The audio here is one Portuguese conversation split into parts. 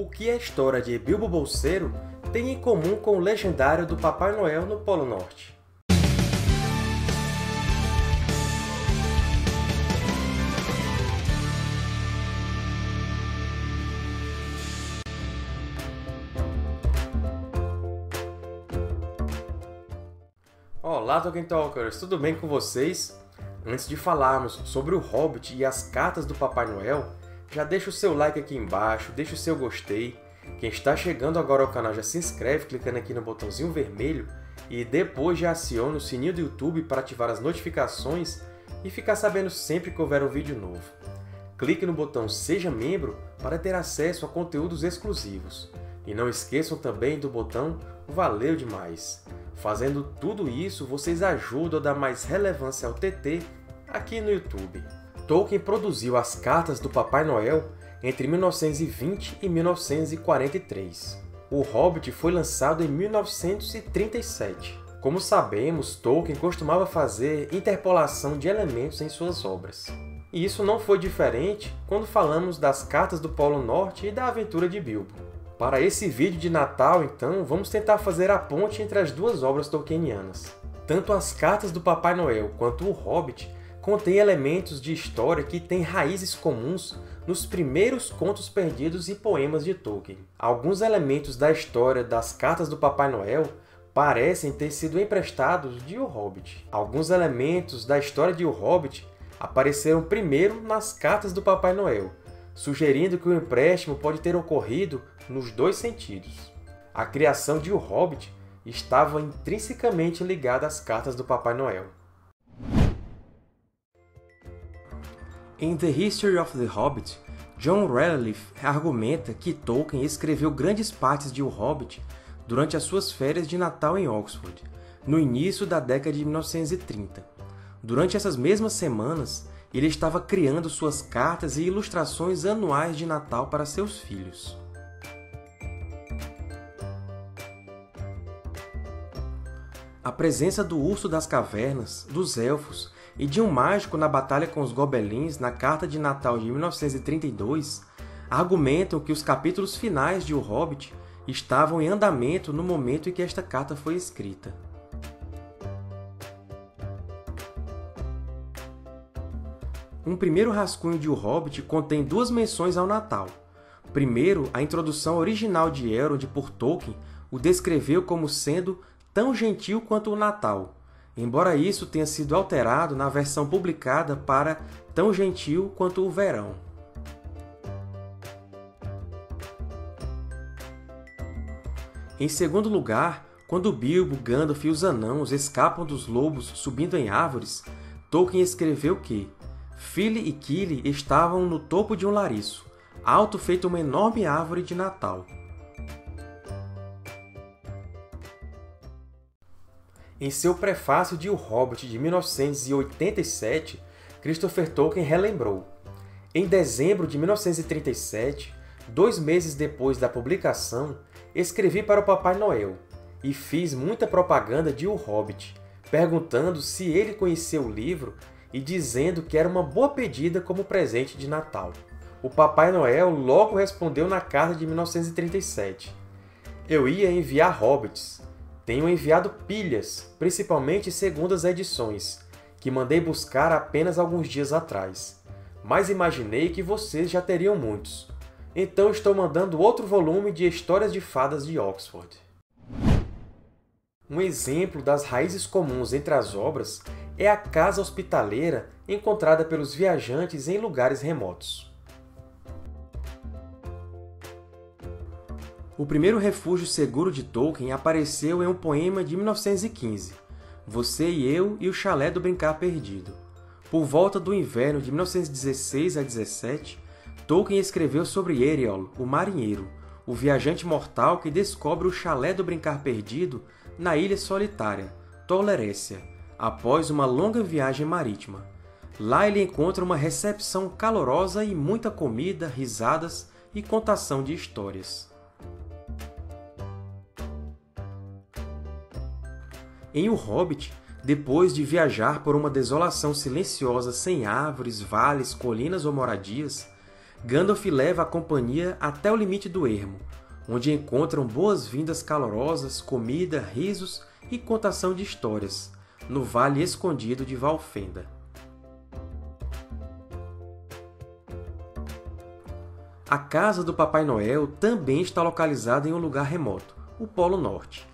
O que a história de Bilbo Bolseiro tem em comum com o legendário do Papai Noel no Polo Norte? Olá, Tolkien Talkers! Tudo bem com vocês? Antes de falarmos sobre o Hobbit e as cartas do Papai Noel, já deixa o seu like aqui embaixo, deixa o seu gostei. Quem está chegando agora ao canal já se inscreve clicando aqui no botãozinho vermelho e depois já aciona o sininho do YouTube para ativar as notificações e ficar sabendo sempre que houver um vídeo novo. Clique no botão Seja Membro para ter acesso a conteúdos exclusivos. E não esqueçam também do botão Valeu demais! Fazendo tudo isso, vocês ajudam a dar mais relevância ao TT aqui no YouTube. Tolkien produziu as cartas do Papai Noel entre 1920 e 1943. O Hobbit foi lançado em 1937. Como sabemos, Tolkien costumava fazer interpolação de elementos em suas obras. E isso não foi diferente quando falamos das Cartas do Polo Norte e da Aventura de Bilbo. Para esse vídeo de Natal, então, vamos tentar fazer a ponte entre as duas obras tolkienianas. Tanto as Cartas do Papai Noel quanto o Hobbit contêm elementos de história que têm raízes comuns nos primeiros contos perdidos e poemas de Tolkien. Alguns elementos da história das Cartas do Papai Noel parecem ter sido emprestados de O Hobbit. Alguns elementos da história de O Hobbit apareceram primeiro nas Cartas do Papai Noel, sugerindo que o empréstimo pode ter ocorrido nos dois sentidos. A criação de O Hobbit estava intrinsecamente ligada às cartas do Papai Noel. Em The History of the Hobbit, John Radcliffe argumenta que Tolkien escreveu grandes partes de O Hobbit durante as suas férias de Natal em Oxford, no início da década de 1930. Durante essas mesmas semanas, ele estava criando suas cartas e ilustrações anuais de Natal para seus filhos. A presença do Urso das Cavernas, dos Elfos e de um mágico na batalha com os Gobelins na Carta de Natal de 1932 argumentam que os capítulos finais de O Hobbit estavam em andamento no momento em que esta carta foi escrita. Um primeiro rascunho de O Hobbit contém duas menções ao Natal. Primeiro, a introdução original de Elrond por Tolkien o descreveu como sendo tão gentil quanto o Natal, embora isso tenha sido alterado na versão publicada para tão gentil quanto o verão. Em segundo lugar, quando Bilbo, Gandalf e os Anãos escapam dos lobos subindo em árvores, Tolkien escreveu que Fili e Kili estavam no topo de um lariço, alto feito uma enorme árvore de Natal. Em seu prefácio de O Hobbit de 1987, Christopher Tolkien relembrou Em dezembro de 1937, dois meses depois da publicação, escrevi para o Papai Noel e fiz muita propaganda de O Hobbit, perguntando se ele conhecia o livro e dizendo que era uma boa pedida como presente de Natal. O Papai Noel logo respondeu na carta de 1937. Eu ia enviar hobbits. Tenho enviado pilhas, principalmente segundas edições, que mandei buscar apenas alguns dias atrás. Mas imaginei que vocês já teriam muitos. Então estou mandando outro volume de Histórias de Fadas de Oxford. Um exemplo das raízes comuns entre as obras é a casa hospitaleira encontrada pelos viajantes em lugares remotos. O primeiro refúgio seguro de Tolkien apareceu em um poema de 1915, Você e Eu e o Chalé do Brincar Perdido. Por volta do inverno de 1916 a 17, Tolkien escreveu sobre Eriol, o marinheiro, o viajante mortal que descobre o Chalé do Brincar Perdido na Ilha Solitária, Tolerécia, após uma longa viagem marítima. Lá ele encontra uma recepção calorosa e muita comida, risadas e contação de histórias. Em O Hobbit, depois de viajar por uma desolação silenciosa sem árvores, vales, colinas ou moradias, Gandalf leva a companhia até o limite do ermo, onde encontram boas-vindas calorosas, comida, risos e contação de histórias, no Vale Escondido de Valfenda. A casa do Papai Noel também está localizada em um lugar remoto, o Polo Norte.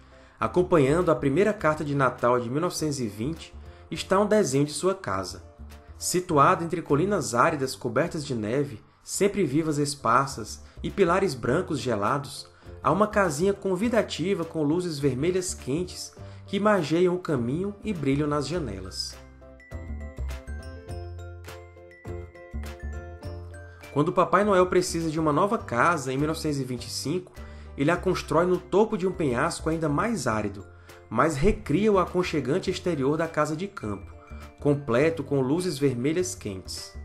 Acompanhando a primeira carta de Natal de 1920 está um desenho de sua casa. Situada entre colinas áridas cobertas de neve, sempre vivas esparsas e pilares brancos gelados, há uma casinha convidativa com luzes vermelhas quentes que margeiam o caminho e brilham nas janelas. Quando Papai Noel precisa de uma nova casa em 1925, ele a constrói no topo de um penhasco ainda mais árido, mas recria o aconchegante exterior da casa de campo, completo com luzes vermelhas quentes.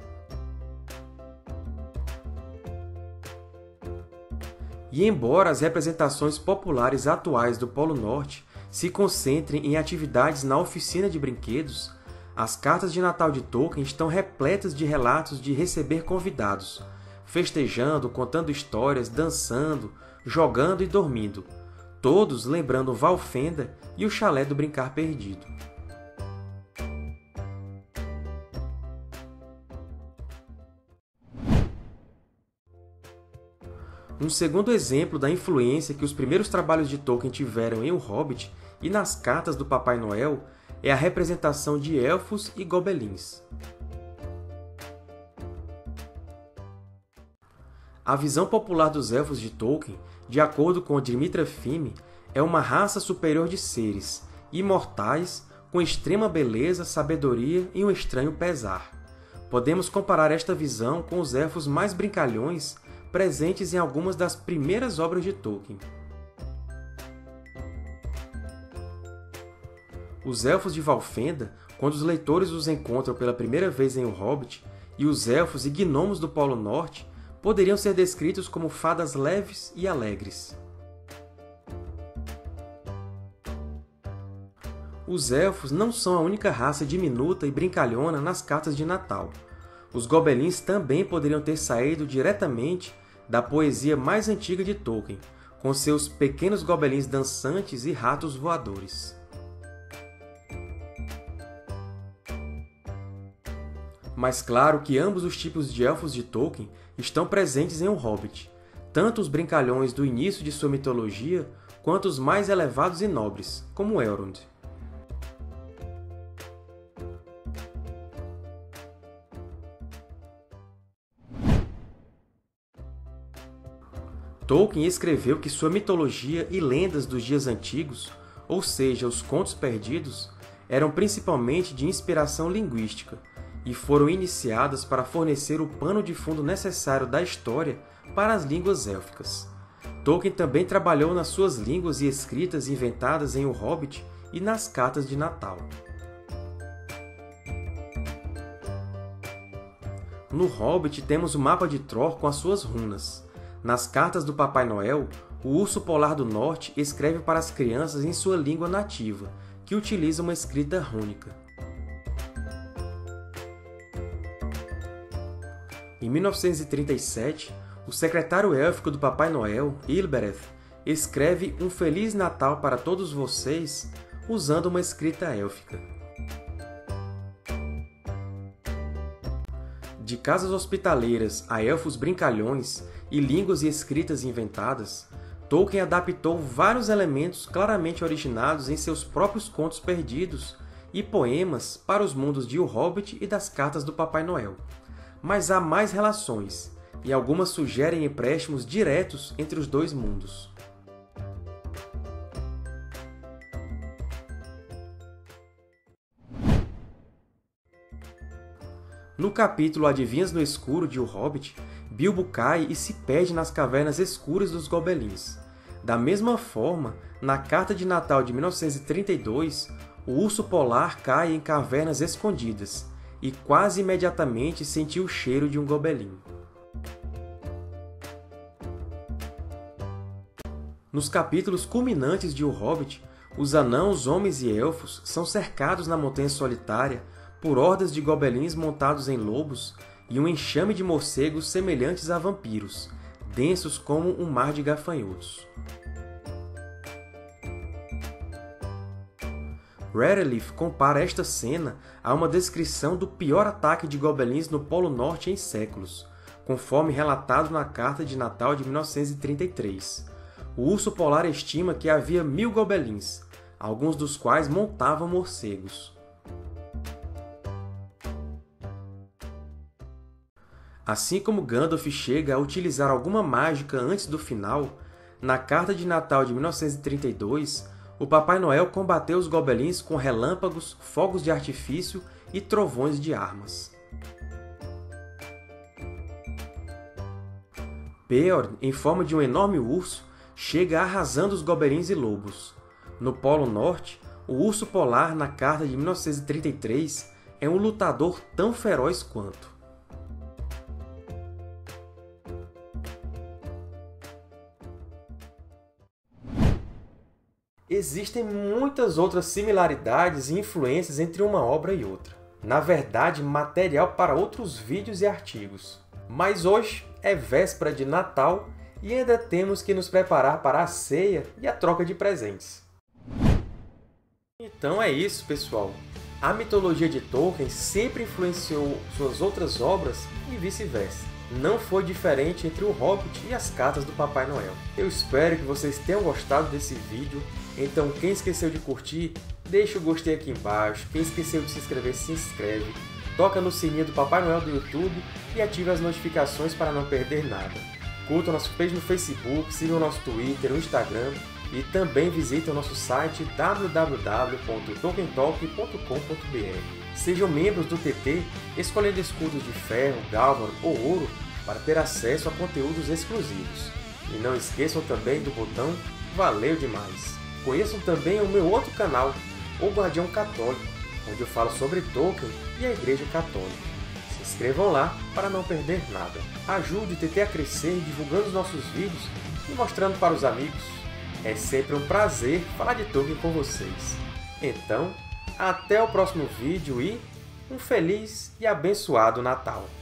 E embora as representações populares atuais do Polo Norte se concentrem em atividades na oficina de brinquedos, as cartas de Natal de Tolkien estão repletas de relatos de receber convidados, festejando, contando histórias, dançando, jogando e dormindo, todos lembrando Valfenda e o chalé do Brincar Perdido. Um segundo exemplo da influência que os primeiros trabalhos de Tolkien tiveram em O Hobbit e nas cartas do Papai Noel é a representação de elfos e gobelins. A visão popular dos elfos de Tolkien, de acordo com Dimitra Fime, é uma raça superior de seres, imortais, com extrema beleza, sabedoria e um estranho pesar. Podemos comparar esta visão com os elfos mais brincalhões presentes em algumas das primeiras obras de Tolkien. Os Elfos de Valfenda, quando os leitores os encontram pela primeira vez em O Hobbit, e os Elfos e Gnomos do Polo Norte poderiam ser descritos como fadas leves e alegres. Os Elfos não são a única raça diminuta e brincalhona nas cartas de Natal. Os Gobelins também poderiam ter saído diretamente da poesia mais antiga de Tolkien, com seus pequenos gobelins dançantes e ratos voadores. Mas claro que ambos os tipos de elfos de Tolkien estão presentes em O Hobbit, tanto os brincalhões do início de sua mitologia, quanto os mais elevados e nobres, como Elrond. Tolkien escreveu que sua mitologia e lendas dos dias antigos, ou seja, os contos perdidos, eram principalmente de inspiração linguística e foram iniciadas para fornecer o pano de fundo necessário da história para as línguas élficas. Tolkien também trabalhou nas suas línguas e escritas inventadas em O Hobbit e nas cartas de Natal. No Hobbit temos o mapa de Tror com as suas runas. Nas cartas do Papai Noel, o urso polar do norte escreve para as crianças em sua língua nativa, que utiliza uma escrita rúnica. Em 1937, o secretário élfico do Papai Noel, Ilbereth, escreve um Feliz Natal para todos vocês usando uma escrita élfica. De casas hospitaleiras a elfos brincalhões e línguas e escritas inventadas, Tolkien adaptou vários elementos claramente originados em seus próprios contos perdidos e poemas para os mundos de O Hobbit e das Cartas do Papai Noel. Mas há mais relações, e algumas sugerem empréstimos diretos entre os dois mundos. No capítulo Adivinhas no Escuro de O Hobbit, Bilbo cai e se perde nas cavernas escuras dos Gobelins. Da mesma forma, na carta de Natal de 1932, o urso polar cai em cavernas escondidas e quase imediatamente sentiu o cheiro de um Gobelin. Nos capítulos culminantes de O Hobbit, os anãos, homens e elfos são cercados na Montanha Solitária por hordas de gobelins montados em lobos e um enxame de morcegos semelhantes a vampiros, densos como um mar de gafanhotos. Redleaf compara esta cena a uma descrição do pior ataque de gobelins no Polo Norte em séculos, conforme relatado na Carta de Natal de 1933. O urso polar estima que havia mil gobelins, alguns dos quais montavam morcegos. Assim como Gandalf chega a utilizar alguma mágica antes do final, na Carta de Natal de 1932, o Papai Noel combateu os gobelins com relâmpagos, fogos de artifício e trovões de armas. Beorn, em forma de um enorme urso, chega arrasando os gobelins e lobos. No Polo Norte, o urso polar, na carta de 1933, é um lutador tão feroz quanto. Existem muitas outras similaridades e influências entre uma obra e outra. Na verdade, material para outros vídeos e artigos. Mas hoje é véspera de Natal e ainda temos que nos preparar para a ceia e a troca de presentes. Então é isso, pessoal! A mitologia de Tolkien sempre influenciou suas outras obras e vice-versa. Não foi diferente entre o Hobbit e as cartas do Papai Noel. Eu espero que vocês tenham gostado desse vídeo, então quem esqueceu de curtir, deixa o gostei aqui embaixo, quem esqueceu de se inscrever, se inscreve, toca no sininho do Papai Noel do YouTube e ative as notificações para não perder nada. Curta nosso page no Facebook, siga o nosso Twitter, o Instagram e também visite o nosso site www.tokentalk.com.br. Sejam membros do TT escolhendo escudos de ferro, gálvano ou ouro para ter acesso a conteúdos exclusivos. E não esqueçam também do botão Valeu Demais! Conheçam também o meu outro canal, O Guardião Católico, onde eu falo sobre Tolkien e a Igreja Católica. Se inscrevam lá para não perder nada. Ajude o TT a crescer divulgando os nossos vídeos e mostrando para os amigos. É sempre um prazer falar de Tolkien com vocês. Então, até o próximo vídeo e um feliz e abençoado Natal!